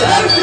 Yes.